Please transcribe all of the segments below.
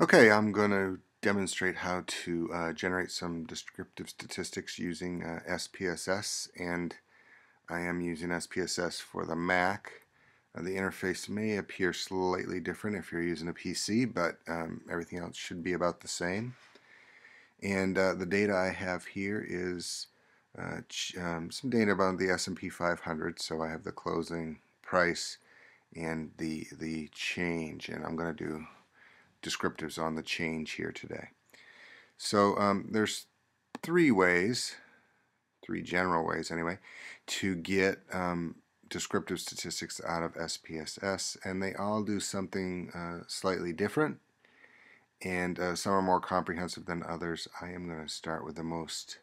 Okay, I'm going to demonstrate how to uh, generate some descriptive statistics using uh, SPSS and I am using SPSS for the Mac. Uh, the interface may appear slightly different if you're using a PC but um, everything else should be about the same and uh, the data I have here is uh, um, some data about the S&P 500 so I have the closing price and the the change and I'm going to do descriptives on the change here today. So um, there's three ways, three general ways anyway, to get um, descriptive statistics out of SPSS and they all do something uh, slightly different and uh, some are more comprehensive than others. I am going to start with the most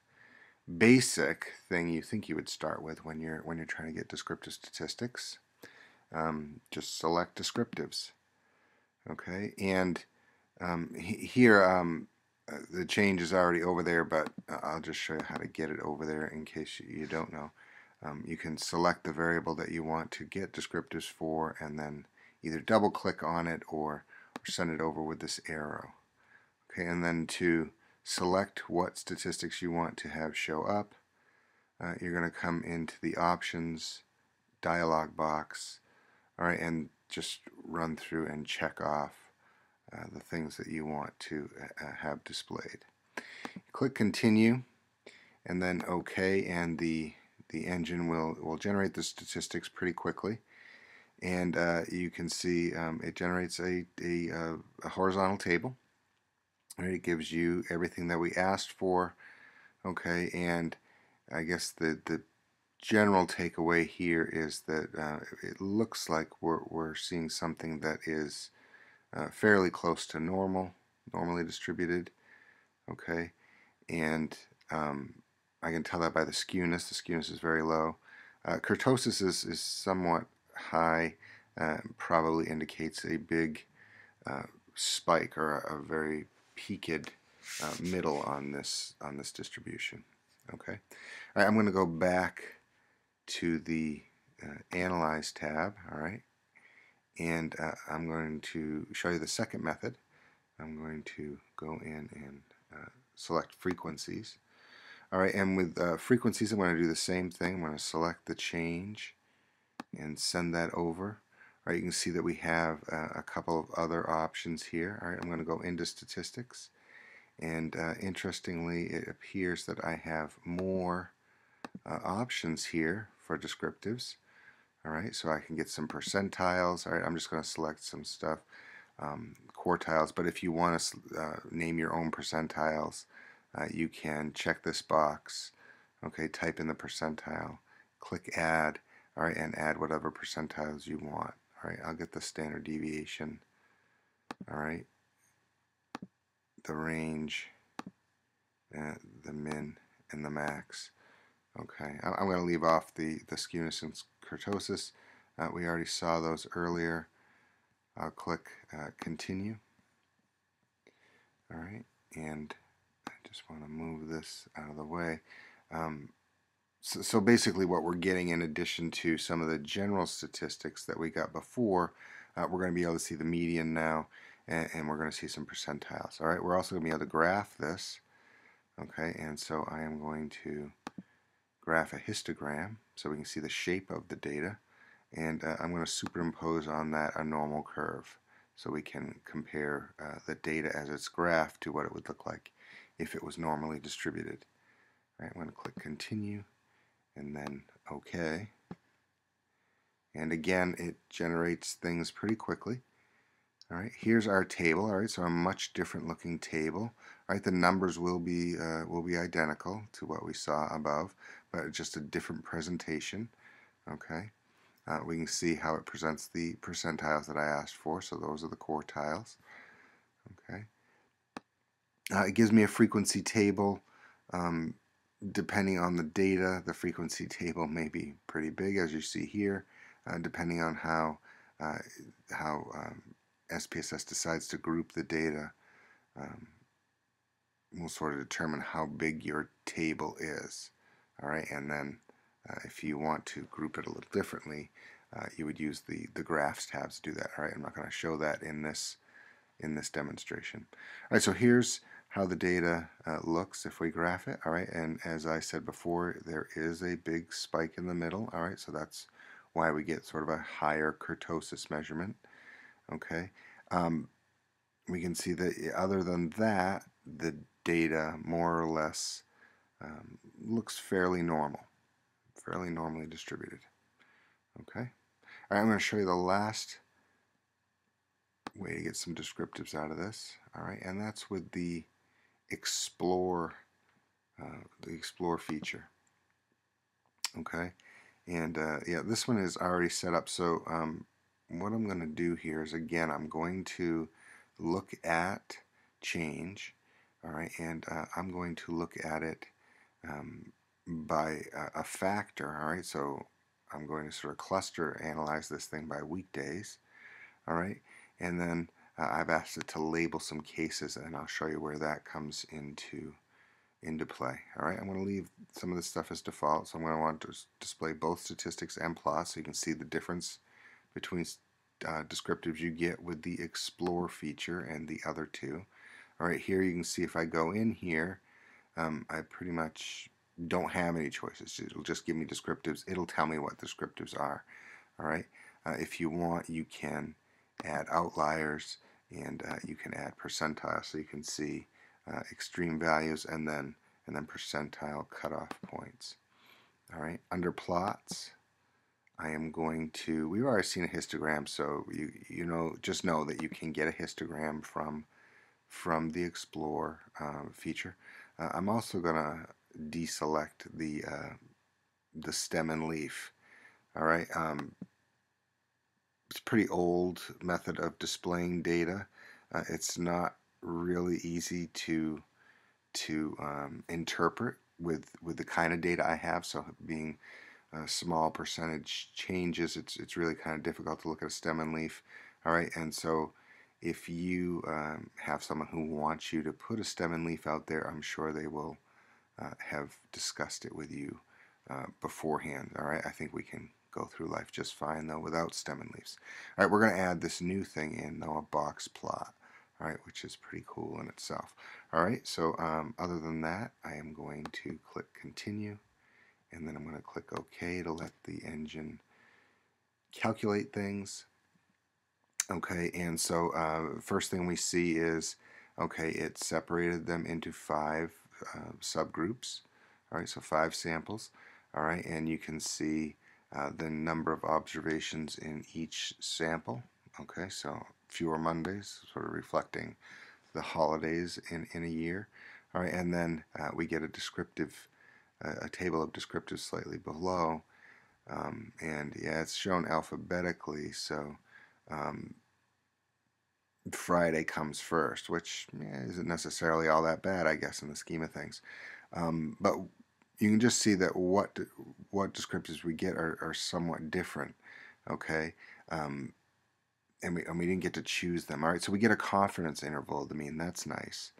basic thing you think you would start with when you're when you're trying to get descriptive statistics. Um, just select descriptives okay and um, here um, uh, the change is already over there but I'll just show you how to get it over there in case you don't know. Um, you can select the variable that you want to get descriptors for and then either double click on it or, or send it over with this arrow. Okay and then to select what statistics you want to have show up uh, you're going to come into the options dialog box. Alright and just run through and check off uh, the things that you want to uh, uh, have displayed. Click continue and then OK and the the engine will, will generate the statistics pretty quickly. And uh, you can see um, it generates a, a, uh, a horizontal table. It gives you everything that we asked for. Okay and I guess the, the general takeaway here is that uh, it looks like we're, we're seeing something that is uh, fairly close to normal, normally distributed, okay, and um, I can tell that by the skewness. The skewness is very low. Uh, kurtosis is, is somewhat high, uh, probably indicates a big uh, spike or a, a very peaked uh, middle on this on this distribution. Okay, I'm going to go back to the uh, Analyze tab, all right, and uh, I'm going to show you the second method. I'm going to go in and uh, select frequencies. All right, and with uh, frequencies, I'm going to do the same thing. I'm going to select the change and send that over. All right, you can see that we have uh, a couple of other options here. All right, I'm going to go into statistics, and uh, interestingly, it appears that I have more options here for descriptives. Alright, so I can get some percentiles. Alright, I'm just going to select some stuff, um, quartiles, but if you want to uh, name your own percentiles, uh, you can check this box, okay, type in the percentile, click add, alright, and add whatever percentiles you want. Alright, I'll get the standard deviation, alright, the range, uh, the min, and the max. Okay, I'm going to leave off the, the skewness and kurtosis. Uh, we already saw those earlier. I'll click uh, continue. Alright, and I just want to move this out of the way. Um, so, so, basically what we're getting in addition to some of the general statistics that we got before, uh, we're going to be able to see the median now and, and we're going to see some percentiles. Alright, we're also going to be able to graph this. Okay, and so I am going to graph a histogram so we can see the shape of the data and uh, I'm going to superimpose on that a normal curve so we can compare uh, the data as it's graphed to what it would look like if it was normally distributed. I'm going to click continue and then OK and again it generates things pretty quickly. All right, here's our table. All right, so a much different looking table. All right, the numbers will be uh, will be identical to what we saw above, but just a different presentation. Okay, uh, we can see how it presents the percentiles that I asked for. So those are the quartiles. Okay, uh, it gives me a frequency table. Um, depending on the data, the frequency table may be pretty big, as you see here, uh, depending on how uh, how um, SPSS decides to group the data, um, will sort of determine how big your table is. All right, and then uh, if you want to group it a little differently, uh, you would use the, the graphs tabs to do that. All right, I'm not going to show that in this in this demonstration. All right, so here's how the data uh, looks if we graph it. All right, and as I said before, there is a big spike in the middle. All right, so that's why we get sort of a higher kurtosis measurement. Okay, um, we can see that other than that, the data more or less um, looks fairly normal, fairly normally distributed. Okay, all right, I'm going to show you the last way to get some descriptives out of this. All right, and that's with the explore, uh, the explore feature. Okay, and uh, yeah, this one is already set up. So um, what I'm going to do here is again, I'm going to look at change. All right, and uh, I'm going to look at it um, by a, a factor. All right, so I'm going to sort of cluster analyze this thing by weekdays. All right, and then uh, I've asked it to label some cases and I'll show you where that comes into into play. Alright, I'm going to leave some of this stuff as default so I'm going to want to display both statistics and plots so you can see the difference between uh, descriptives you get with the explore feature and the other two. Alright, here you can see if I go in here um, I pretty much don't have any choices. It'll just give me descriptives. It'll tell me what descriptives are. Alright, uh, if you want you can add outliers and uh, you can add percentile so you can see uh, extreme values and then and then percentile cutoff points. All right, under plots, I am going to. We've already seen a histogram, so you you know just know that you can get a histogram from from the Explore um, feature. Uh, I'm also going to deselect the uh, the stem and leaf. All right. Um, it's a pretty old method of displaying data. Uh, it's not really easy to to um, interpret with with the kind of data I have. So being uh, small percentage changes, it's it's really kind of difficult to look at a stem and leaf. All right, and so if you um, have someone who wants you to put a stem and leaf out there, I'm sure they will uh, have discussed it with you uh, beforehand. All right, I think we can go through life just fine though without stem and leaves. All right, we're going to add this new thing in though, a box plot. All right, which is pretty cool in itself. All right, so um, other than that, I am going to click continue and then I'm going to click OK to let the engine calculate things. Okay, and so uh, first thing we see is, okay, it separated them into five uh, subgroups. All right, so five samples. All right, and you can see uh, the number of observations in each sample. Okay, so fewer Mondays, sort of reflecting the holidays in, in a year. All right, and then uh, we get a descriptive, uh, a table of descriptives slightly below. Um, and yeah, it's shown alphabetically, so um, Friday comes first, which yeah, isn't necessarily all that bad, I guess, in the scheme of things. Um, but you can just see that what what descriptors we get are, are somewhat different. Okay, um, and we and we didn't get to choose them. All right, so we get a confidence interval of the mean. That's nice.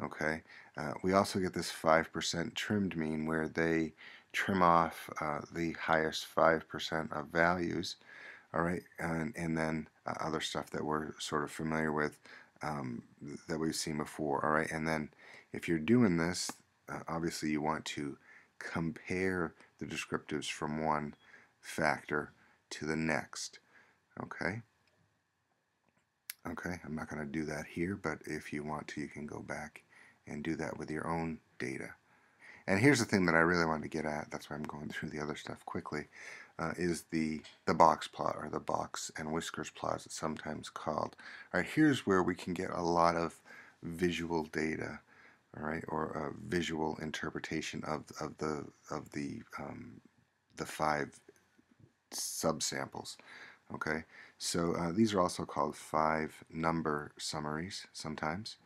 Okay, uh, we also get this five percent trimmed mean where they trim off uh, the highest five percent of values. All right, and and then uh, other stuff that we're sort of familiar with um, that we've seen before. All right, and then if you're doing this, uh, obviously you want to compare the descriptives from one factor to the next. Okay. Okay, I'm not going to do that here, but if you want to, you can go back and do that with your own data. And here's the thing that I really wanted to get at, that's why I'm going through the other stuff quickly, uh, is the, the box plot, or the box and whiskers plot as it's sometimes called. All right, here's where we can get a lot of visual data all right, or a visual interpretation of of the of the um, the five subsamples. Okay, so uh, these are also called five number summaries sometimes.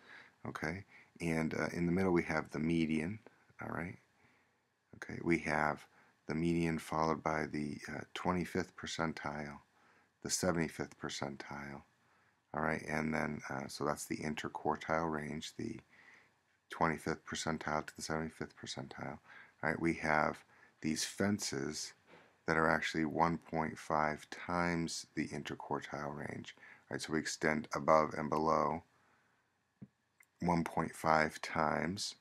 Okay, and uh, in the middle we have the median. All right. Okay, we have the median followed by the uh, 25th percentile, the 75th percentile. All right, and then uh, so that's the interquartile range, the 25th percentile to the 75th percentile. Right, we have these fences that are actually 1.5 times the interquartile range. Right, so we extend above and below 1.5 times.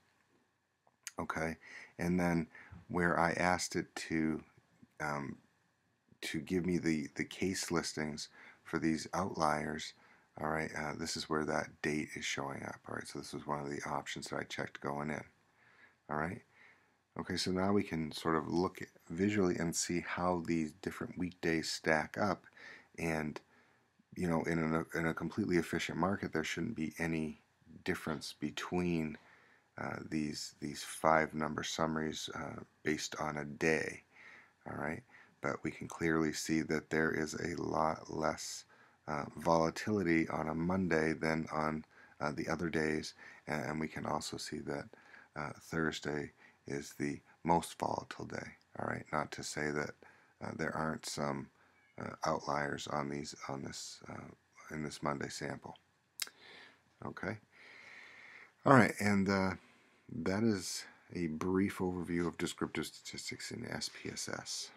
Okay, and then where I asked it to um, to give me the the case listings for these outliers. All right, uh, this is where that date is showing up. All right, so this was one of the options that I checked going in. All right. Okay, so now we can sort of look visually and see how these different weekdays stack up and you know in a, in a completely efficient market there shouldn't be any difference between uh, these these five number summaries uh, based on a day all right? But we can clearly see that there is a lot less uh, volatility on a Monday than on uh, the other days. And we can also see that uh, Thursday is the most volatile day all right? Not to say that uh, there aren't some outliers on these on this in this Monday sample. Okay all right, and uh, that is a brief overview of descriptive statistics in SPSS.